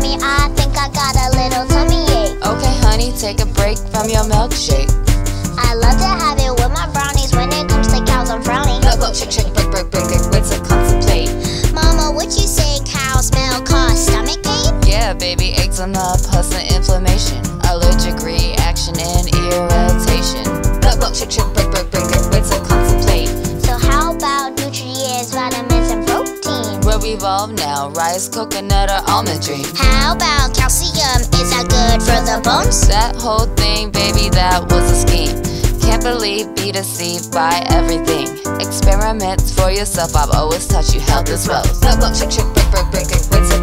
mommy, I think I got a little tummy ache. Okay, honey, take a break from your milkshake. I love to have it with my brownies. When it comes to cows, I'm frowning. Look, look, shake, shake, break, break, break, break, wait to contemplate. Mama, would you say cow smell cause stomach ache? Yeah, baby, eggs on the pus and inflammation, allergic reaction 12 now. Rice, coconut, or almond drink. How about calcium? Is that good for the bones? That whole thing, baby, that was a scheme. Can't believe, be deceived by everything. Experiments for yourself, I've always taught you health as well. Check, check, brick, brick, brick, brick,